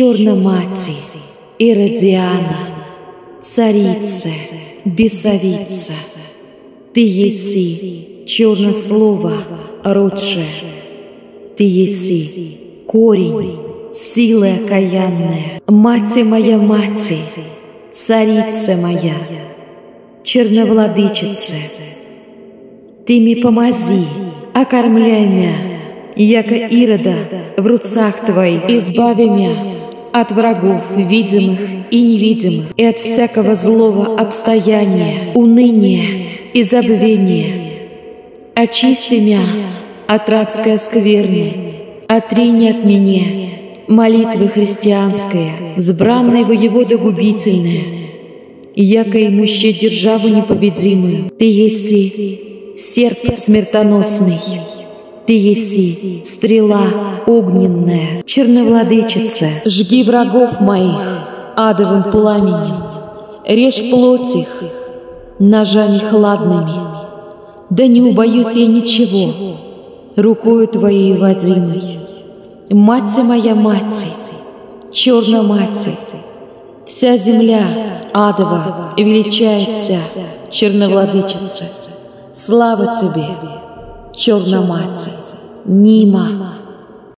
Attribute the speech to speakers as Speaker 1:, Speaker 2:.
Speaker 1: Черномати, Иродиана, Царица, Бесовица, Ты еси чернослово родше, Ты еси корень, силы окаянная, Мати моя мати, Царица моя, Черновладычица, Ты ми помози, окормляй мя, Яко Ирода в руцах Твоих, избави мя, от врагов видимых и невидимых, и от всякого злого обстояния, уныния и забвения. Очисти мя от рабской скверни, отрини от меня молитвы христианская, взбранной воевода губительная, яко имуще державу непобедимую, ты есть серп смертоносный, ты еси, стрела огненная, черновладычица, жги врагов моих адовым пламенем, режь плоть их ножами хладными, да не убоюсь я ничего, рукою твоей водимой. Мать моя мать, черная мать, вся земля адова величается, черновладычица. Слава тебе! Чорна Німа.